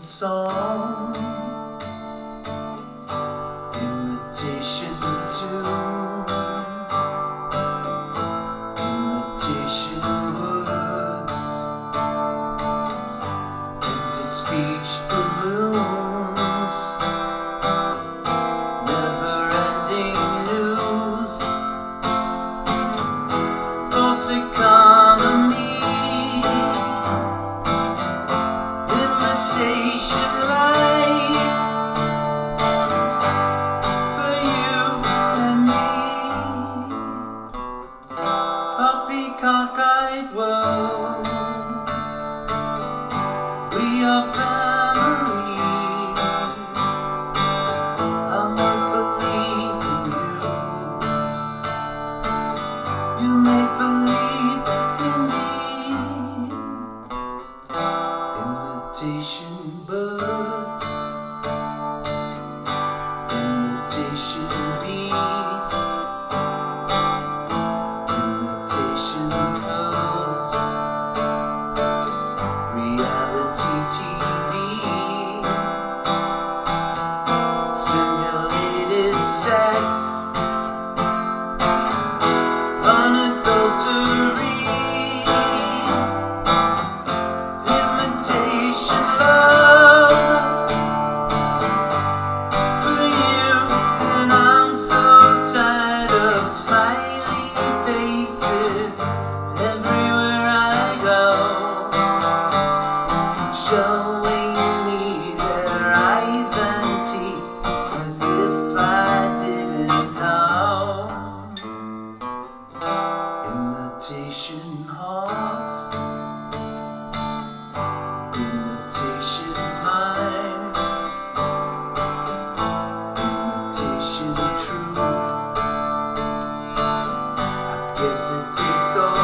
song cockeyed world. We are family. I won't believe in you. You may believe in me. Imitation. Imitation hearts, imitation minds, imitation truth. I guess it takes all.